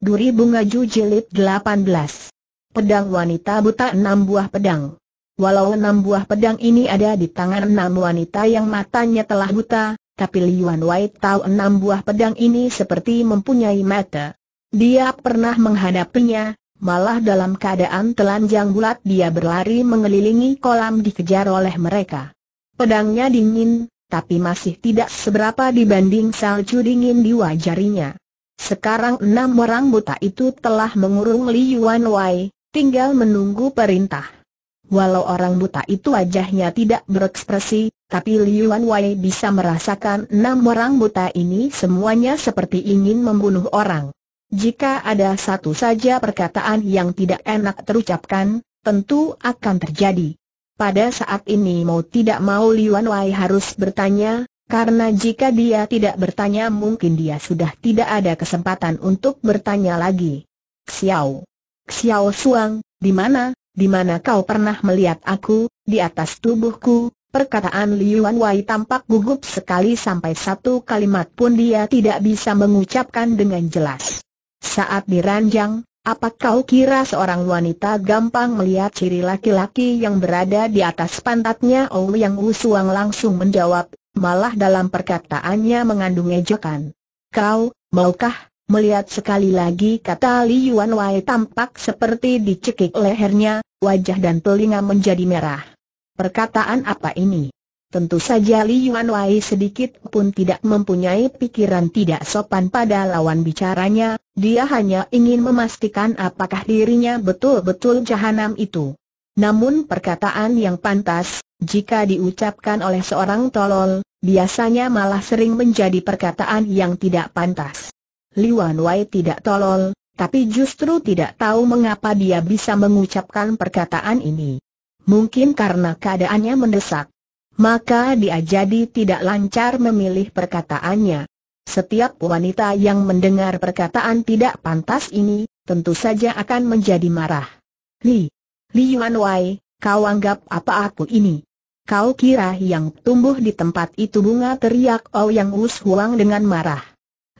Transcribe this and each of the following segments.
Duri Bunga Ju Jilid 18 Pedang wanita buta enam buah pedang Walau enam buah pedang ini ada di tangan enam wanita yang matanya telah buta, tapi Liuan Wai tahu enam buah pedang ini seperti mempunyai mata. Dia pernah menghadapinya, malah dalam keadaan telanjang bulat dia berlari mengelilingi kolam dikejar oleh mereka. Pedangnya dingin, tapi masih tidak seberapa dibanding salju dingin di wajarinya. Sekarang enam orang buta itu telah mengurung Li Yuan Wai, tinggal menunggu perintah. Walau orang buta itu wajahnya tidak berekspresi, tapi Li Yuan Wai bisa merasakan enam orang buta ini semuanya seperti ingin membunuh orang. Jika ada satu saja perkataan yang tidak enak terucapkan, tentu akan terjadi. Pada saat ini mau tidak mau Li Yuan Wai harus bertanya, karena jika dia tidak bertanya mungkin dia sudah tidak ada kesempatan untuk bertanya lagi. Xiao. Xiao Suang, di mana, di mana kau pernah melihat aku, di atas tubuhku? Perkataan Liuan Wai tampak gugup sekali sampai satu kalimat pun dia tidak bisa mengucapkan dengan jelas. Saat diranjang, apa kau kira seorang wanita gampang melihat ciri laki-laki yang berada di atas pantatnya? Oh Yang Suang langsung menjawab, malah dalam perkataannya mengandung ejekan. Kau, maukah, melihat sekali lagi kata Li Yuan Wai tampak seperti dicekik lehernya, wajah dan telinga menjadi merah. Perkataan apa ini? Tentu saja Li Yuan Wai sedikit pun tidak mempunyai pikiran tidak sopan pada lawan bicaranya, dia hanya ingin memastikan apakah dirinya betul-betul jahanam itu. Namun perkataan yang pantas, jika diucapkan oleh seorang tolol, biasanya malah sering menjadi perkataan yang tidak pantas. Liwan Wei tidak tolol, tapi justru tidak tahu mengapa dia bisa mengucapkan perkataan ini. Mungkin karena keadaannya mendesak. Maka dia jadi tidak lancar memilih perkataannya. Setiap wanita yang mendengar perkataan tidak pantas ini, tentu saja akan menjadi marah. Li, Li Yuan Wei, kau anggap apa aku ini? Kau kira yang tumbuh di tempat itu bunga teriak Oh Yang Us Huang dengan marah.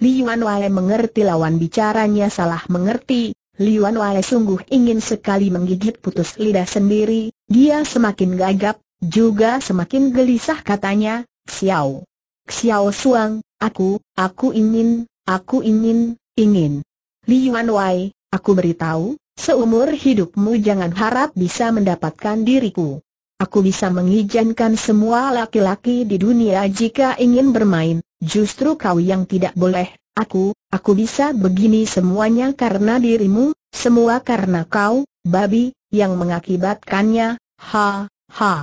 Li Yuan Wai mengerti lawan bicaranya salah mengerti, Li Yuan Wai sungguh ingin sekali menggigit putus lidah sendiri, dia semakin gagap, juga semakin gelisah katanya, Xiao. Xiao Suang, aku, aku ingin, aku ingin, ingin. Li Yuan Wai, aku beritahu, seumur hidupmu jangan harap bisa mendapatkan diriku. Aku bisa mengizinkan semua laki-laki di dunia jika ingin bermain, justru kau yang tidak boleh, aku, aku bisa begini semuanya karena dirimu, semua karena kau, babi, yang mengakibatkannya, ha, ha.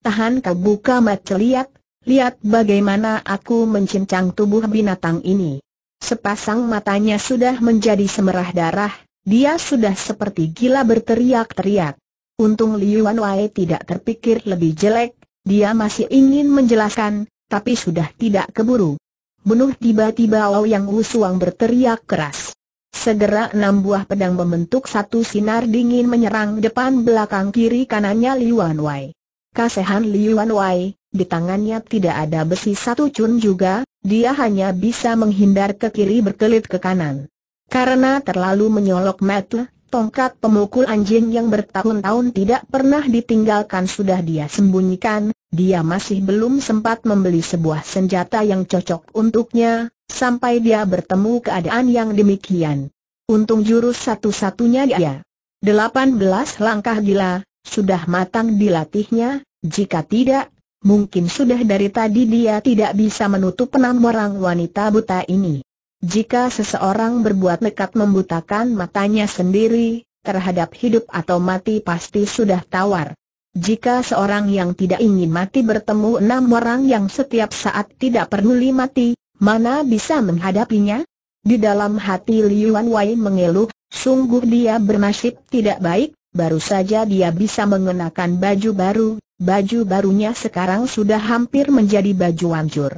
Tahan kau buka mata lihat, lihat bagaimana aku mencincang tubuh binatang ini. Sepasang matanya sudah menjadi semerah darah, dia sudah seperti gila berteriak-teriak. Untung Liuan Wei tidak terpikir lebih jelek, dia masih ingin menjelaskan, tapi sudah tidak keburu. Bunuh tiba-tiba Lau Yang Wusuang berteriak keras. Segera enam buah pedang membentuk satu sinar dingin menyerang depan belakang kiri kanannya Liuan Wei. Kasihan Liuan Wei, di tangannya tidak ada besi satu cun juga, dia hanya bisa menghindar ke kiri berkelit ke kanan. Karena terlalu menyolok mata, Tongkat pemukul anjing yang bertahun-tahun tidak pernah ditinggalkan sudah dia sembunyikan, dia masih belum sempat membeli sebuah senjata yang cocok untuknya, sampai dia bertemu keadaan yang demikian. Untung jurus satu-satunya dia. 18 langkah gila, sudah matang dilatihnya, jika tidak, mungkin sudah dari tadi dia tidak bisa menutup enam orang wanita buta ini. Jika seseorang berbuat nekat membutakan matanya sendiri, terhadap hidup atau mati pasti sudah tawar. Jika seorang yang tidak ingin mati bertemu enam orang yang setiap saat tidak peduli mati, mana bisa menghadapinya? Di dalam hati Liuan Wei mengeluh, sungguh dia bernasib tidak baik, baru saja dia bisa mengenakan baju baru, baju barunya sekarang sudah hampir menjadi baju hancur.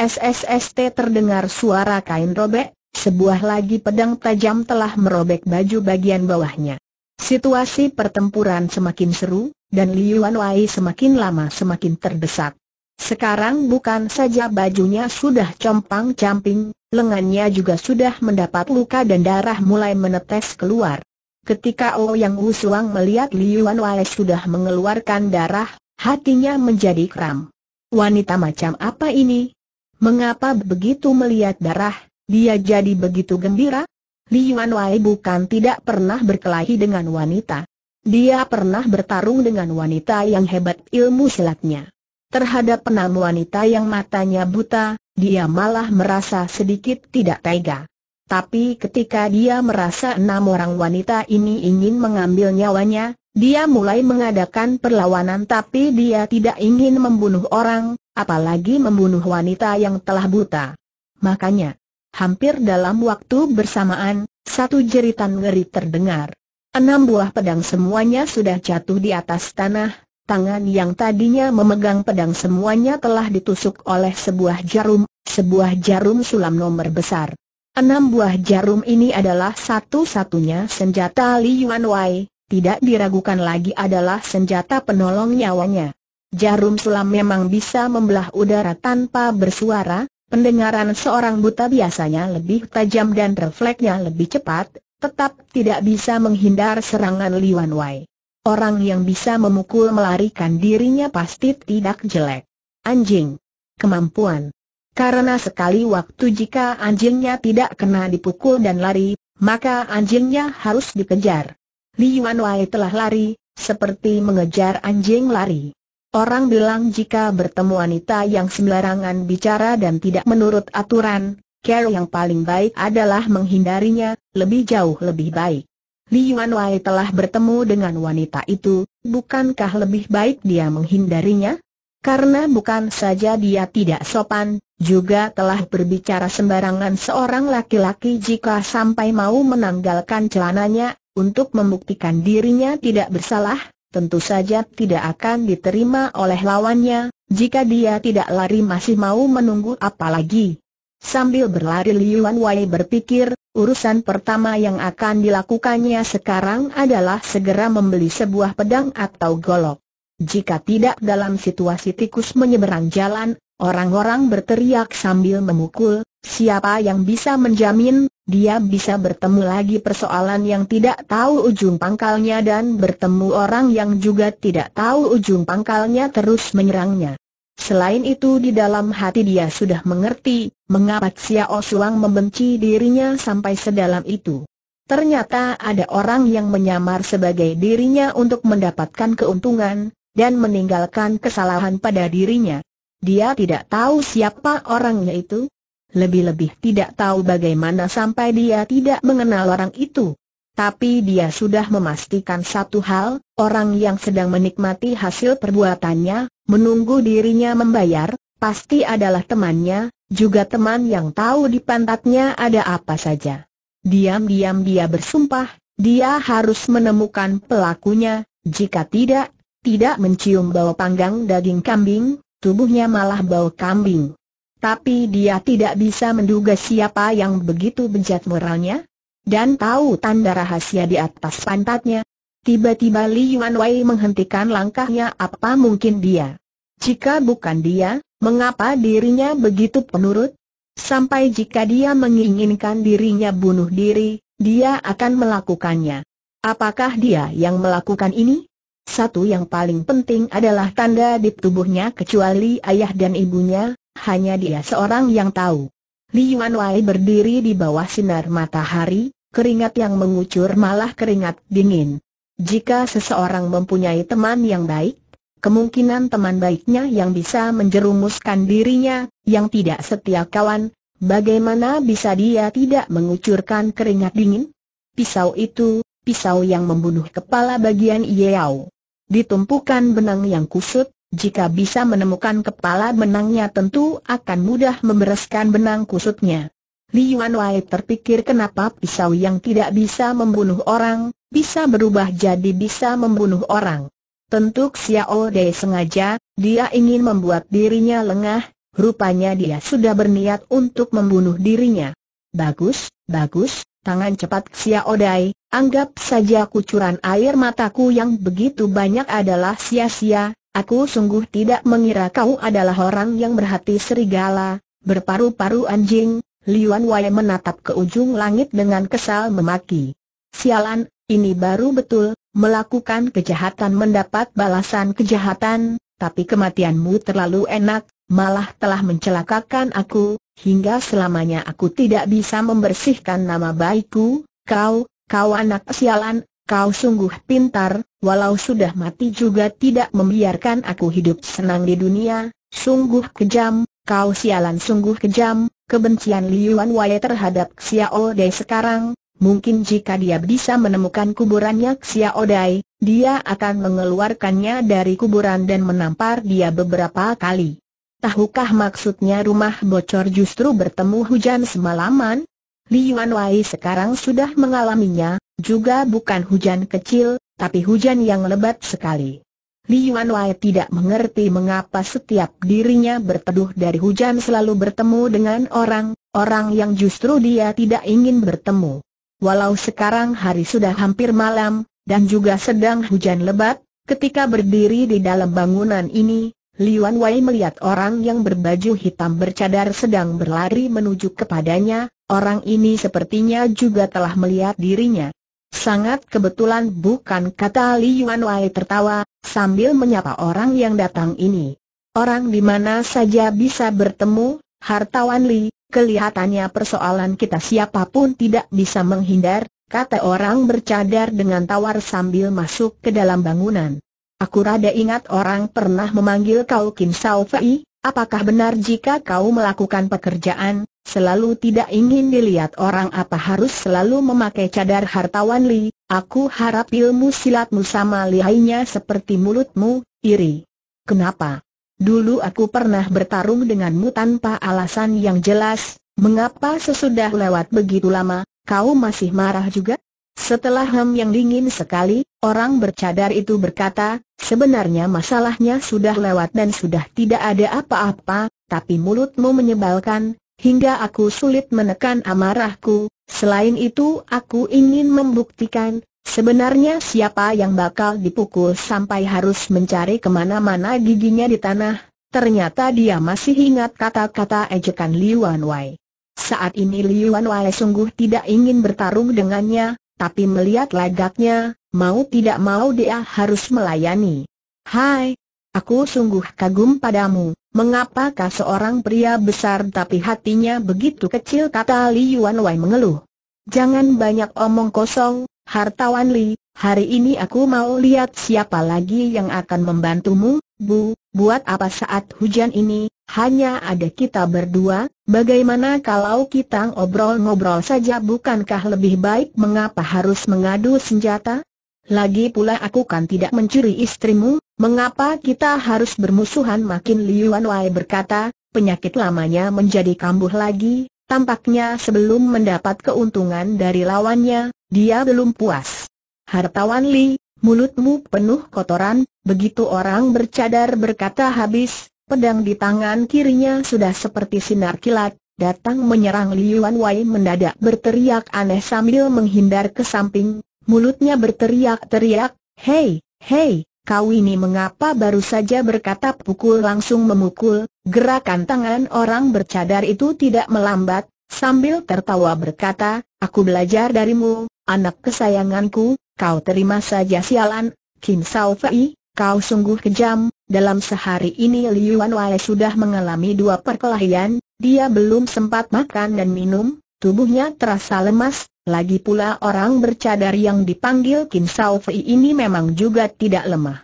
SSST terdengar suara kain robek, sebuah lagi pedang tajam telah merobek baju bagian bawahnya. Situasi pertempuran semakin seru, dan Liuan Wai semakin lama semakin terdesak. Sekarang bukan saja bajunya sudah compang-camping, lengannya juga sudah mendapat luka dan darah mulai menetes keluar. Ketika Ouyang Wusuang melihat Liuan Wai sudah mengeluarkan darah, hatinya menjadi kram. Wanita macam apa ini? Mengapa begitu melihat darah, dia jadi begitu gembira? Liuan Wai bukan tidak pernah berkelahi dengan wanita. Dia pernah bertarung dengan wanita yang hebat ilmu silatnya. Terhadap enam wanita yang matanya buta, dia malah merasa sedikit tidak tega. Tapi ketika dia merasa enam orang wanita ini ingin mengambil nyawanya, dia mulai mengadakan perlawanan tapi dia tidak ingin membunuh orang, apalagi membunuh wanita yang telah buta. Makanya, hampir dalam waktu bersamaan, satu jeritan ngeri terdengar. Enam buah pedang semuanya sudah jatuh di atas tanah, tangan yang tadinya memegang pedang semuanya telah ditusuk oleh sebuah jarum, sebuah jarum sulam nomor besar. Enam buah jarum ini adalah satu-satunya senjata Li Yuan Wei, tidak diragukan lagi adalah senjata penolong nyawanya. Jarum sulam memang bisa membelah udara tanpa bersuara, pendengaran seorang buta biasanya lebih tajam dan refleksnya lebih cepat, tetap tidak bisa menghindar serangan Li Yuan Wei. Orang yang bisa memukul melarikan dirinya pasti tidak jelek. Anjing. Kemampuan. Karena sekali waktu jika anjingnya tidak kena dipukul dan lari, maka anjingnya harus dikejar. Li Yuan Wei telah lari, seperti mengejar anjing lari. Orang bilang jika bertemu wanita yang sembarangan bicara dan tidak menurut aturan, cara yang paling baik adalah menghindarinya, lebih jauh lebih baik. Li Yuan Wei telah bertemu dengan wanita itu, bukankah lebih baik dia menghindarinya? Karena bukan saja dia tidak sopan, juga telah berbicara sembarangan seorang laki-laki jika sampai mau menanggalkan celananya, untuk membuktikan dirinya tidak bersalah, tentu saja tidak akan diterima oleh lawannya, jika dia tidak lari masih mau menunggu apa lagi. Sambil berlari Liuan Wei berpikir, urusan pertama yang akan dilakukannya sekarang adalah segera membeli sebuah pedang atau golok. Jika tidak dalam situasi tikus menyeberang jalan, orang-orang berteriak sambil memukul, siapa yang bisa menjamin, dia bisa bertemu lagi persoalan yang tidak tahu ujung pangkalnya dan bertemu orang yang juga tidak tahu ujung pangkalnya terus menyerangnya. Selain itu di dalam hati dia sudah mengerti, mengapa Xiao Suang membenci dirinya sampai sedalam itu. Ternyata ada orang yang menyamar sebagai dirinya untuk mendapatkan keuntungan, dan meninggalkan kesalahan pada dirinya. Dia tidak tahu siapa orangnya itu. Lebih-lebih tidak tahu bagaimana sampai dia tidak mengenal orang itu. Tapi dia sudah memastikan satu hal, orang yang sedang menikmati hasil perbuatannya, menunggu dirinya membayar, pasti adalah temannya, juga teman yang tahu di pantatnya ada apa saja. Diam-diam dia bersumpah, dia harus menemukan pelakunya, jika tidak, tidak mencium bau panggang daging kambing, tubuhnya malah bau kambing. Tapi dia tidak bisa menduga siapa yang begitu bejat moralnya, dan tahu tanda rahasia di atas pantatnya. Tiba-tiba Li Yuan Wei menghentikan langkahnya apa mungkin dia jika bukan dia, mengapa dirinya begitu penurut? Sampai jika dia menginginkan dirinya bunuh diri, dia akan melakukannya. Apakah dia yang melakukan ini? Satu yang paling penting adalah tanda di tubuhnya kecuali ayah dan ibunya, hanya dia seorang yang tahu. Li Yuan Wei berdiri di bawah sinar matahari, keringat yang mengucur malah keringat dingin. Jika seseorang mempunyai teman yang baik, kemungkinan teman baiknya yang bisa menjerumuskan dirinya, yang tidak setia kawan, bagaimana bisa dia tidak mengucurkan keringat dingin? Pisau itu, pisau yang membunuh kepala bagian Yao. Ditumpukan benang yang kusut, jika bisa menemukan kepala benangnya tentu akan mudah membereskan benang kusutnya. Li Yuan Wei terpikir kenapa pisau yang tidak bisa membunuh orang, bisa berubah jadi bisa membunuh orang. Tentu Xiao Dei sengaja, dia ingin membuat dirinya lengah, rupanya dia sudah berniat untuk membunuh dirinya. Bagus, bagus, tangan cepat Xiao Dai, anggap saja kucuran air mataku yang begitu banyak adalah sia-sia, aku sungguh tidak mengira kau adalah orang yang berhati serigala, berparu-paru anjing, Liuan Wei menatap ke ujung langit dengan kesal memaki. Sialan, ini baru betul, melakukan kejahatan mendapat balasan kejahatan, tapi kematianmu terlalu enak, malah telah mencelakakan aku, hingga selamanya aku tidak bisa membersihkan nama baikku, kau, kau anak sialan, kau sungguh pintar, walau sudah mati juga tidak membiarkan aku hidup senang di dunia, sungguh kejam, kau sialan sungguh kejam, kebencian Liuan Wei terhadap Xiao Dai sekarang, Mungkin jika dia bisa menemukan kuburannya Xia Odai, dia akan mengeluarkannya dari kuburan dan menampar dia beberapa kali. Tahukah maksudnya rumah bocor justru bertemu hujan semalaman? Li Yuan Wei sekarang sudah mengalaminya, juga bukan hujan kecil, tapi hujan yang lebat sekali. Li Yuan Wei tidak mengerti mengapa setiap dirinya berteduh dari hujan selalu bertemu dengan orang, orang yang justru dia tidak ingin bertemu. Walau sekarang hari sudah hampir malam, dan juga sedang hujan lebat, ketika berdiri di dalam bangunan ini, Liuan Wei melihat orang yang berbaju hitam bercadar sedang berlari menuju kepadanya, orang ini sepertinya juga telah melihat dirinya. Sangat kebetulan bukan kata Liuan Wei tertawa, sambil menyapa orang yang datang ini. Orang di mana saja bisa bertemu, hartawan Li, Kelihatannya persoalan kita siapa pun tidak bisa menghindar, kata orang bercadar dengan tawar sambil masuk ke dalam bangunan. Aku rada ingat orang pernah memanggil kau Kim Sao Fei, apakah benar jika kau melakukan pekerjaan, selalu tidak ingin dilihat orang apa harus selalu memakai cadar hartawan Li, aku harap ilmu silatmu sama lihainya seperti mulutmu, iri. Kenapa? Dulu aku pernah bertarung denganmu tanpa alasan yang jelas, mengapa sesudah lewat begitu lama, kau masih marah juga? Setelah hem yang dingin sekali, orang bercadar itu berkata, sebenarnya masalahnya sudah lewat dan sudah tidak ada apa-apa, tapi mulutmu menyebalkan, hingga aku sulit menekan amarahku, selain itu aku ingin membuktikan, Sebenarnya siapa yang bakal dipukul sampai harus mencari ke mana-mana giginya di tanah, ternyata dia masih ingat kata-kata ejekan Liuan Wei. Saat ini Liuan Wei sungguh tidak ingin bertarung dengannya, tapi melihat lagaknya, mau tidak mau dia harus melayani. Hai, aku sungguh kagum padamu, mengapakah seorang pria besar tapi hatinya begitu kecil? Kata Liuan Wei mengeluh. Jangan banyak omong kosong, Hartawan Li, hari ini aku mau lihat siapa lagi yang akan membantumu, Bu, buat apa saat hujan ini, hanya ada kita berdua, bagaimana kalau kita ngobrol-ngobrol saja? Bukankah lebih baik? Mengapa harus mengadu senjata? Lagi pula aku kan tidak mencuri istrimu, mengapa kita harus bermusuhan? Makin Liuan Wei berkata, penyakit lamanya menjadi kambuh lagi, tampaknya sebelum mendapat keuntungan dari lawannya, dia belum puas. Hartawan Li, mulutmu penuh kotoran, begitu orang bercadar berkata habis, pedang di tangan kirinya sudah seperti sinar kilat, datang menyerang Liuan Wei mendadak berteriak aneh sambil menghindar ke samping, mulutnya berteriak-teriak, Hei, hei, kau ini mengapa baru saja berkata pukul langsung memukul, gerakan tangan orang bercadar itu tidak melambat, sambil tertawa berkata, aku belajar darimu, anak kesayanganku, kau terima saja sialan, Kim Sao Fei, kau sungguh kejam, dalam sehari ini Liuan Wei sudah mengalami dua perkelahian, dia belum sempat makan dan minum, tubuhnya terasa lemas, lagi pula orang bercadar yang dipanggil Kim Sao Fei ini memang juga tidak lemah.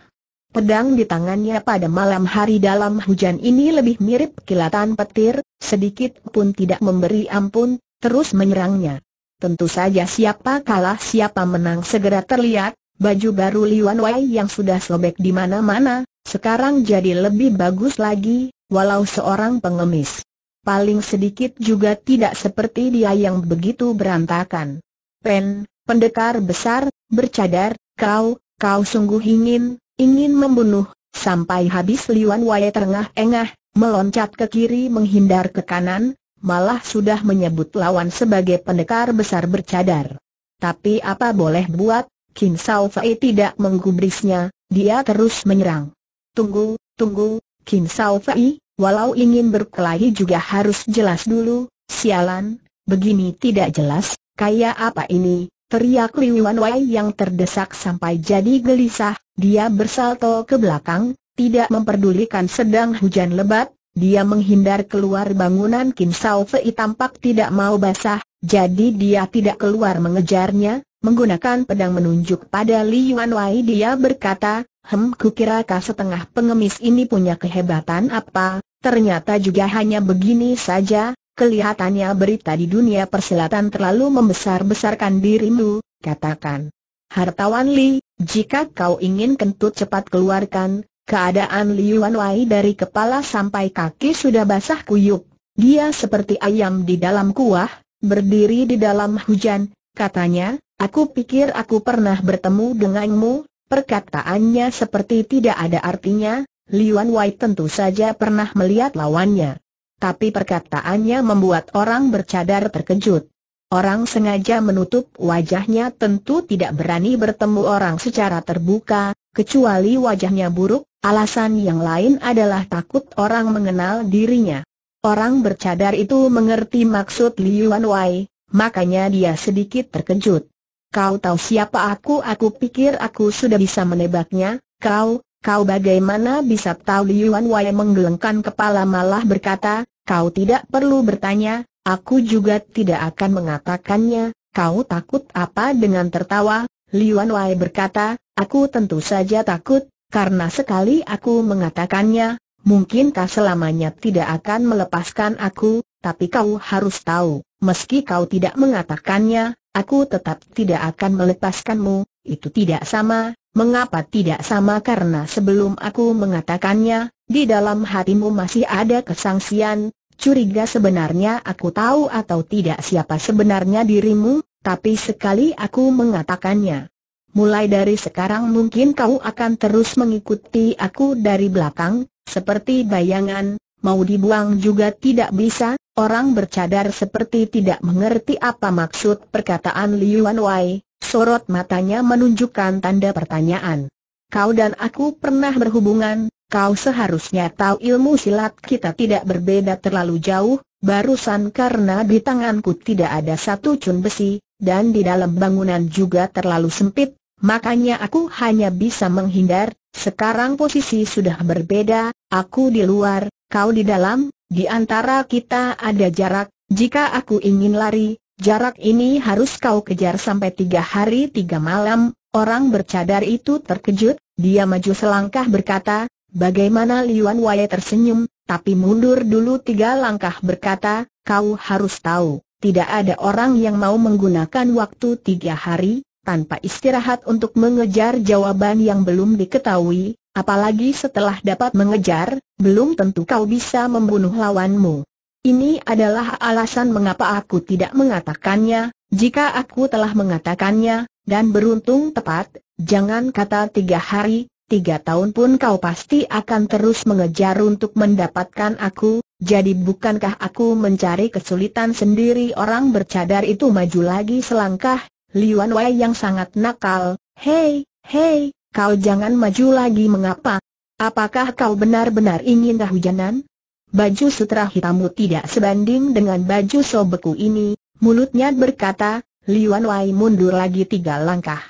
Pedang di tangannya pada malam hari dalam hujan ini lebih mirip kilatan petir, sedikit pun tidak memberi ampun, terus menyerangnya. Tentu saja siapa kalah siapa menang segera terlihat, baju baru Liuan Wei yang sudah sobek di mana-mana, sekarang jadi lebih bagus lagi, walau seorang pengemis. Paling sedikit juga tidak seperti dia yang begitu berantakan. Pen, pendekar besar, bercadar, kau, kau sungguh ingin, ingin membunuh, sampai habis Liuan Wei terengah-engah, meloncat ke kiri menghindar ke kanan, malah sudah menyebut lawan sebagai pendekar besar bercadar. Tapi apa boleh buat, Kim Sao Fei tidak menggubrisnya, dia terus menyerang. Tunggu, tunggu, Kim Sao Fei, walau ingin berkelahi juga harus jelas dulu, Sialan, begini tidak jelas, kayak apa ini, teriak Liuan Wei yang terdesak sampai jadi gelisah, dia bersalto ke belakang, tidak memperdulikan sedang hujan lebat, dia menghindar keluar bangunan Kim Sao Fei tampak tidak mau basah, jadi dia tidak keluar mengejarnya, menggunakan pedang menunjuk pada Li Wei dia berkata, Hem kukira kau setengah pengemis ini punya kehebatan apa, ternyata juga hanya begini saja, kelihatannya berita di dunia persilatan terlalu membesar-besarkan dirimu, katakan. Hartawan Li, jika kau ingin kentut cepat keluarkan, Keadaan Liuan Wei dari kepala sampai kaki sudah basah kuyup. Dia seperti ayam di dalam kuah, berdiri di dalam hujan, katanya, aku pikir aku pernah bertemu denganmu, perkataannya seperti tidak ada artinya, Liuan Wei tentu saja pernah melihat lawannya. Tapi perkataannya membuat orang bercadar terkejut. Orang sengaja menutup wajahnya tentu tidak berani bertemu orang secara terbuka, kecuali wajahnya buruk, Alasan yang lain adalah takut orang mengenal dirinya. Orang bercadar itu mengerti maksud Liuan Wei, makanya dia sedikit terkejut. Kau tahu siapa aku? Aku pikir aku sudah bisa menebaknya. Kau, kau bagaimana bisa tahu Liuan Wei menggelengkan kepala malah berkata, kau tidak perlu bertanya, aku juga tidak akan mengatakannya. Kau takut apa dengan tertawa? Liuan Wei berkata, aku tentu saja takut, karena sekali aku mengatakannya, mungkin kau selamanya tidak akan melepaskan aku, tapi kau harus tahu, meski kau tidak mengatakannya, aku tetap tidak akan melepaskanmu, itu tidak sama, mengapa tidak sama? Karena sebelum aku mengatakannya, di dalam hatimu masih ada kesangsian, curiga sebenarnya aku tahu atau tidak siapa sebenarnya dirimu, tapi sekali aku mengatakannya, mulai dari sekarang mungkin kau akan terus mengikuti aku dari belakang, seperti bayangan, mau dibuang juga tidak bisa, orang bercadar seperti tidak mengerti apa maksud perkataan Liuan Wei, sorot matanya menunjukkan tanda pertanyaan. Kau dan aku pernah berhubungan, kau seharusnya tahu ilmu silat kita tidak berbeda terlalu jauh, barusan karena di tanganku tidak ada satu cun besi, dan di dalam bangunan juga terlalu sempit, Makanya aku hanya bisa menghindar, sekarang posisi sudah berbeda, aku di luar, kau di dalam, di antara kita ada jarak, jika aku ingin lari, jarak ini harus kau kejar sampai tiga hari tiga malam, orang bercadar itu terkejut, dia maju selangkah berkata, bagaimana Liuan Wei tersenyum, tapi mundur dulu tiga langkah berkata, kau harus tahu, tidak ada orang yang mau menggunakan waktu tiga hari, tanpa istirahat untuk mengejar jawaban yang belum diketahui, apalagi setelah dapat mengejar, belum tentu kau bisa membunuh lawanmu. Ini adalah alasan mengapa aku tidak mengatakannya, jika aku telah mengatakannya, dan beruntung tepat, jangan kata tiga hari, tiga tahun pun kau pasti akan terus mengejar untuk mendapatkan aku, jadi bukankah aku mencari kesulitan sendiri orang bercadar itu maju lagi selangkah, Liuan Wei yang sangat nakal, hei, hei, kau jangan maju lagi mengapa? Apakah kau benar-benar ingin kehujanan? Baju sutra hitammu tidak sebanding dengan baju sobeku ini, mulutnya berkata, Liuan Wei mundur lagi tiga langkah.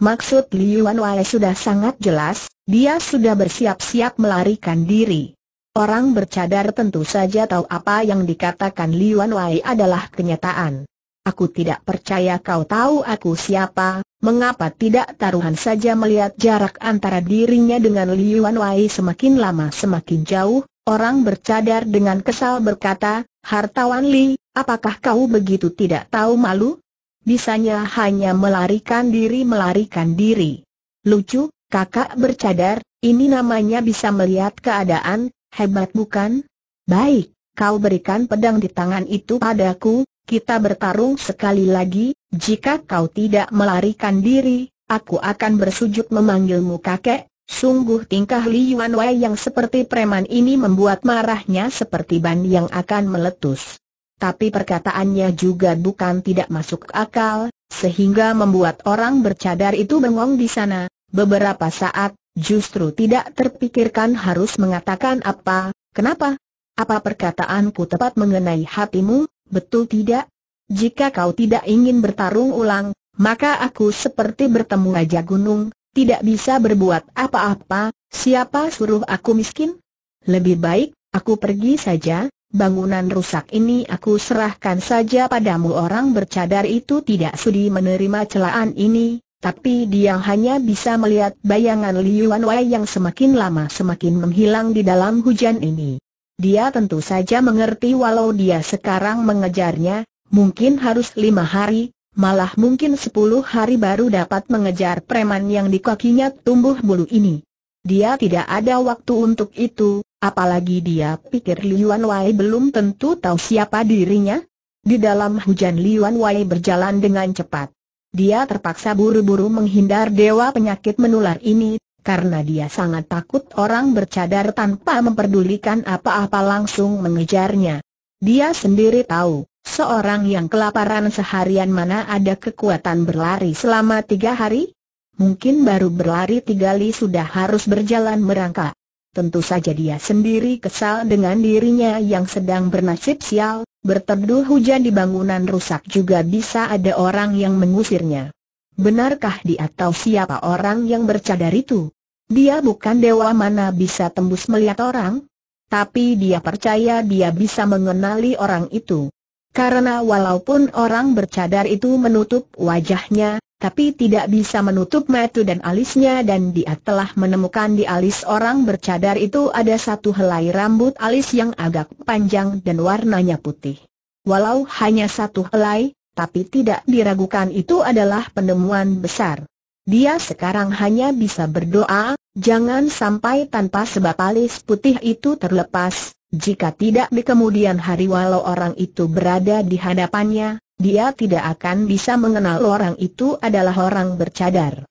Maksud Liuan Wei sudah sangat jelas, dia sudah bersiap-siap melarikan diri. Orang bercadar tentu saja tahu apa yang dikatakan Liuan Wei adalah kenyataan. Aku tidak percaya kau tahu aku siapa, mengapa tidak taruhan saja melihat jarak antara dirinya dengan Liuan Wei semakin lama semakin jauh, orang bercadar dengan kesal berkata, Hartawan Li, apakah kau begitu tidak tahu malu? Bisanya hanya melarikan diri melarikan diri. Lucu, kakak bercadar, ini namanya bisa melihat keadaan, hebat bukan? Baik, kau berikan pedang di tangan itu padaku, kita bertarung sekali lagi, jika kau tidak melarikan diri, aku akan bersujud memanggilmu kakek, sungguh tingkah Li Yuan Wei yang seperti preman ini membuat marahnya seperti ban yang akan meletus. Tapi perkataannya juga bukan tidak masuk akal, sehingga membuat orang bercadar itu bengong di sana, beberapa saat, justru tidak terpikirkan harus mengatakan apa, kenapa? Apa perkataanku tepat mengenai hatimu, betul tidak? Jika kau tidak ingin bertarung ulang, maka aku seperti bertemu Raja Gunung, tidak bisa berbuat apa-apa, siapa suruh aku miskin? Lebih baik, aku pergi saja, bangunan rusak ini aku serahkan saja padamu orang bercadar itu tidak sudi menerima celaan ini, tapi dia hanya bisa melihat bayangan Liuan Wei yang semakin lama semakin menghilang di dalam hujan ini. Dia tentu saja mengerti walau dia sekarang mengejarnya, mungkin harus lima hari, malah mungkin sepuluh hari baru dapat mengejar preman yang di kakinya tumbuh bulu ini. Dia tidak ada waktu untuk itu, apalagi dia pikir Liuan Wei belum tentu tahu siapa dirinya. Di dalam hujan Liuan Wei berjalan dengan cepat. Dia terpaksa buru-buru menghindar dewa penyakit menular ini, karena dia sangat takut orang bercadar tanpa memperdulikan apa-apa langsung mengejarnya. Dia sendiri tahu, Seorang yang kelaparan seharian mana ada kekuatan berlari selama tiga hari? Mungkin baru berlari tiga li sudah harus berjalan merangkak. Tentu saja dia sendiri kesal dengan dirinya yang sedang bernasib sial, berteduh hujan di bangunan rusak juga bisa ada orang yang mengusirnya. Benarkah dia atau siapa orang yang bercadar itu? Dia bukan dewa mana bisa tembus melihat orang? Tapi dia percaya dia bisa mengenali orang itu. Karena walaupun orang bercadar itu menutup wajahnya, tapi tidak bisa menutup mata dan alisnya dan dia telah menemukan di alis orang bercadar itu ada satu helai rambut alis yang agak panjang dan warnanya putih. Walau hanya satu helai, tapi tidak diragukan itu adalah penemuan besar. Dia sekarang hanya bisa berdoa, jangan sampai tanpa sebab alis putih itu terlepas, jika tidak di kemudian hari walau orang itu berada di hadapannya, dia tidak akan bisa mengenal orang itu adalah orang bercadar.